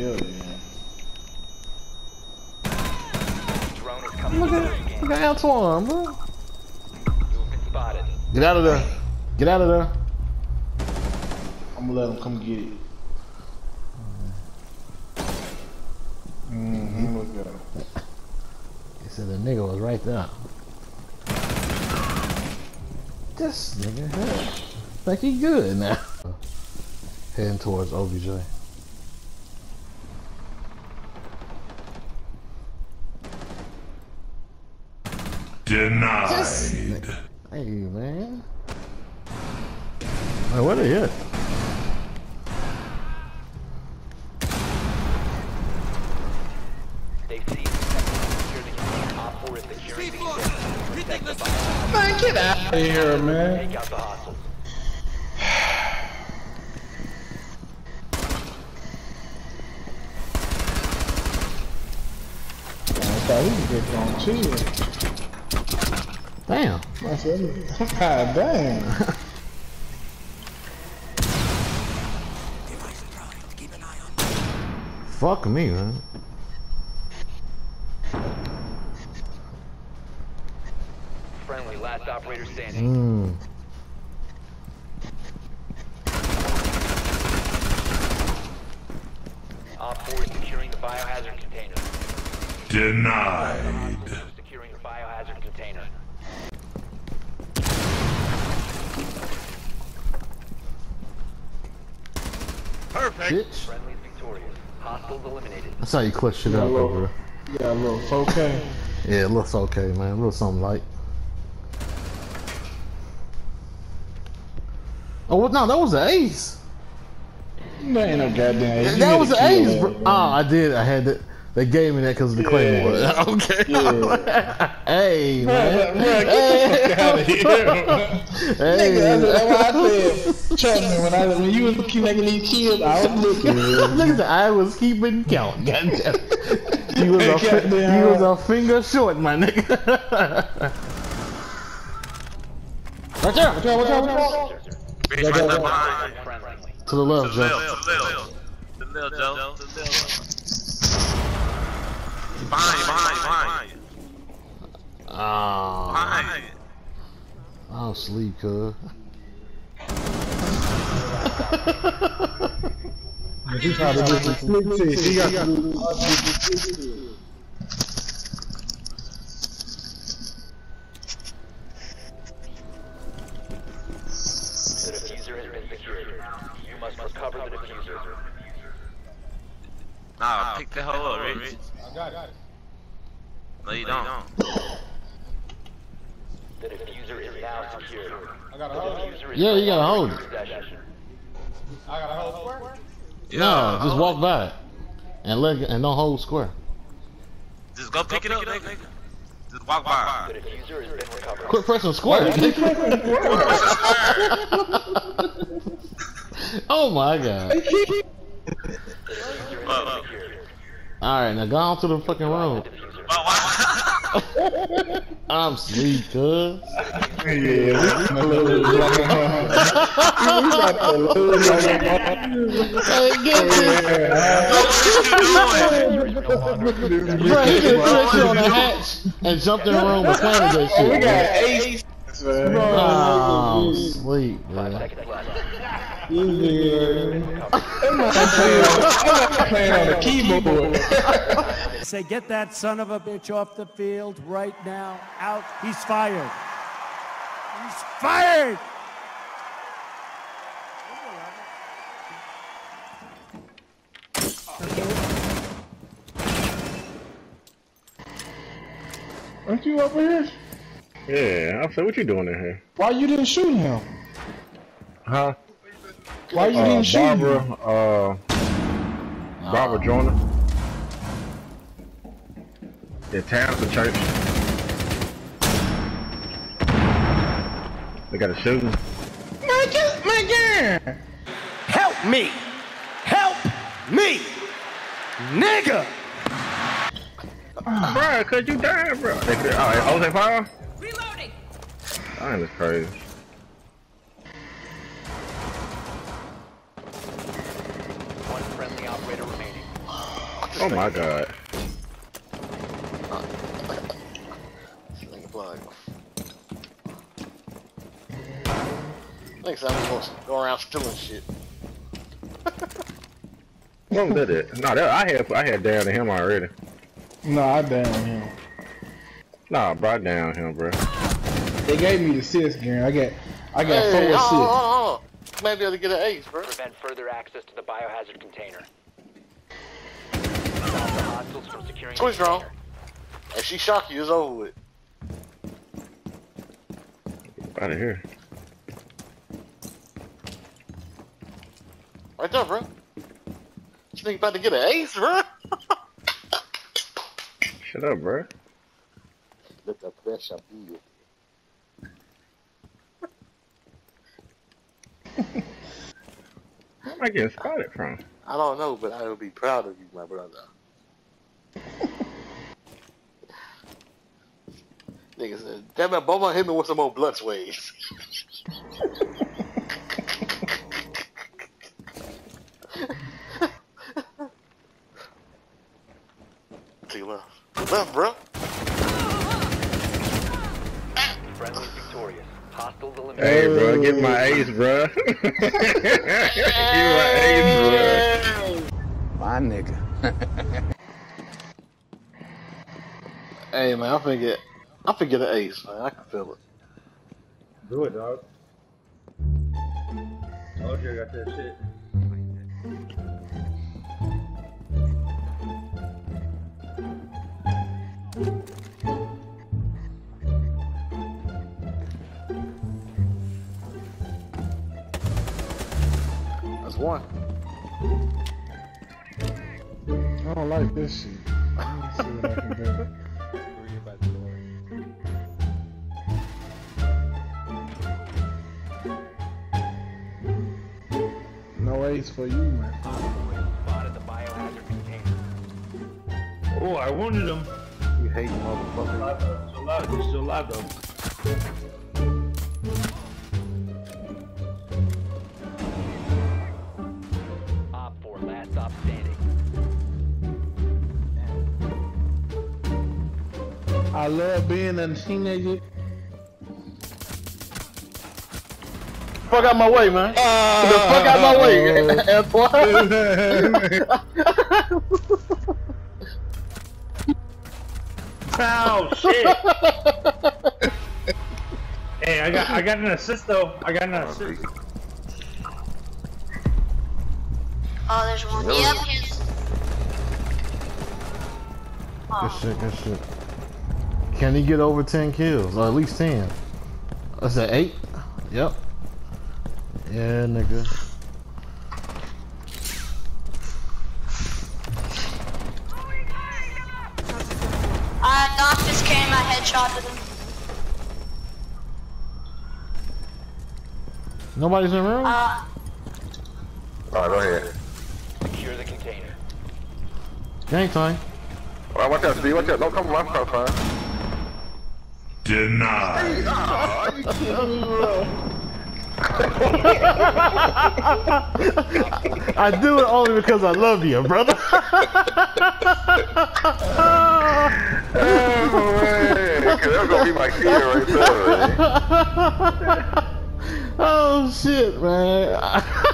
Hell yeah. Drone is coming Look to at, look at Antoine, bro. You've been spotted. Get out of there. Get out of there. I'm gonna let him come get it. Mm-hmm. Look at him. He said the nigga was right there. This nigga, huh? Think he good now. Heading towards OBJ. Denied. Hey, man. Hey, what are you? They see you. Secure the game. Op 4 is securing the game. Protect the bomb. Man, get out of here, man. Take out the hostiles. I thought he was just gonna chill. Damn. I said, God damn. Fuck me, man. Friendly, last operator standing. Mm. Op 4 securing the biohazard container. Denied. Securing the biohazard container. Bitch. Friendly victorious. Hostiles eliminated. That's how you clutch shit up, Hello. bro. Yeah, got a little 4K. Yeah, it looks okay, man. A little something light. Oh, what? No, that was the ace. That ain't no goddamn ace. That was a the ace, bro. man. Oh, I did. I had that. They gave me that because of the claymore. Okay. Yeah. hey, Bruh, man. bruh, get the fuck out of here. Hey, Nigga, that's what I said. Trust me, when, I, when you was keep making these kills, I was looking. Look at that. I was keeping count. Goddamn. You was, a, fi- Goddamn. you was a finger short, my nigga. right there. Watch out, watch out, watch out. Bitch, right there behind. To the left, Joe. to the left. To the left, Joe. To the left. Behind you, behind you, behind. Oh, Behind you. I'll sleep, cuz. He tried to do some slick shit. He got to do The diffuser has been secured. You must recover the diffuser. Nah, pick the hole up, Rich. I got it. No, you don't. The diffuser is now secured. I got The a hold. diffuser Yeah, you gotta hold in your. I got a hold square. No, just walk by it. And let and don't hold square. Just go pick it up, nigga. Just walk by. The diffuser has been recovered. Quit pressing square. oh my god. The diffuser has Uh, been secured. Alright, now go on to the fucking room. The diffuser. Oh, why? I'm sleep, cuz. Yeah, we got a little black and white. We got a little black and white. Hey, get this. What you doing? Bro, he just put you on the hatch and jumped in the room planted that shit. We got ace. Man. Oh, sleep, Five man. seconds left. This nigga. That man playing on- that man playing on the keyboard. Say, get that son of a bitch off the field right now. Out. He's fired. He's fired. Aren't you over here? Yeah, I said, what you doing in here? Why you didn't shoot him? Huh? Why you Uh, didn't shoot Barbara, him? uh, Barbara Joyner. The Townsend Church. They got a shooting. Man, just, man, yeah. Help me. Help me. Nigga. Bro, cause you died, bro. They, they, oh, Jose Fire? Reloading. Damn, that's crazy. Friendly operator remaining. Oh my god. Nigga plug. Next time we gonna go around stealing shit. What was that? No, that, I had I had down to him already. No, I down him. Nah, brought down him, bro. They gave me the assist, Garen. I got, I got Hey, four hold on, assists. Hold on, hold on. Might be able to get an ace, bro. Prevent further access to the biohazard container. Stop the hostiles from securing the wrong. container. If she shock you, it's over with. Out of here. Right there, bro. This nigga about to get an ace, bro. Shut up, bro. Let the pressure be. Am I getting spotted from? I don't know, but I will be proud of you, my brother. Nigga said, damn it, Boma hit me with some more blood sways. See left. Left, bro. Friendly victorious. Hostiles eliminated. Hey, bro, get my ace, bro. get my ace, bro. My nigga. Hey man, I finna get, I finna get an ace, man. I can feel it. Do it, dog. Told you I got that shit. That's one. I don't like this shit. Let me see what I can do. No ace for you, man. Spotted the biohazard container. Oh, I wanted him. You hate motherfucker. Still alive, he's love being a teenager. Fuck out my way, man. Ah. the fuck out my way, Antoine. Oh shit! hey, I got I got an assist though. I got an oh, assist. Oh, there's one. Yep. Good shit, good shit. Can he get over 10 kills? Or at least 10? That's that 8? Yep. Yeah, nigga. I knocked this came, I headshotted him. Nobody's in the room? Uh, Alright, go ahead. Secure the container. Gang time. Alright, watch out, Steve. Watch out. Don't come on my crossfire. Denied. I do it only because I love you, brother. Oh, man. Cause that's gonna be my kid right there, man. oh shit, man.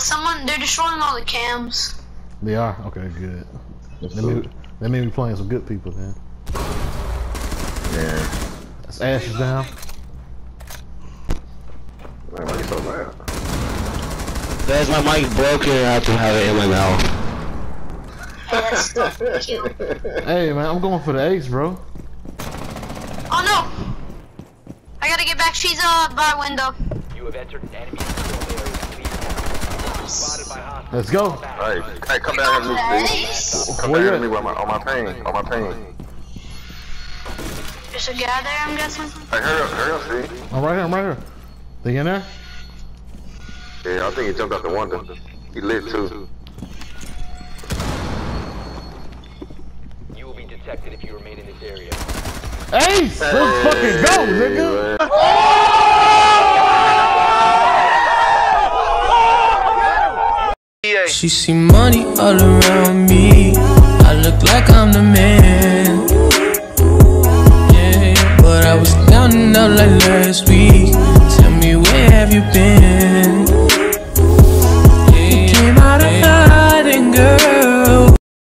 Someone, they're destroying all the cams. they are? Okay, good. That mean, that mean we playing some good people then. Yeah. That's Ashes down. Man, why you so loud? There's my mic broken. I have to have it in my mouth. Hey, that's still cute. Hey man, I'm going for the ace, bro. Oh no! I gotta get back. She's uh by window. You have entered an enemy control area. Please count. Spotted by hostiles. Let's go. Hey, hey, come down here, with me, Steve. Come Where down you here with me on my, on my pain. On my pain. There's a guy there, I'm guessing. Hey, hurry up, hurry up, Steve. I'm right here, I'm right here. They in there? Yeah, I think he jumped out the window. He lit too. You will be detected if you remain in this area. Ace! Let's fucking go, nigga! She see money all around me. I look like I'm the man. Yeah, but I was counting up like last week. Tell me where have you been?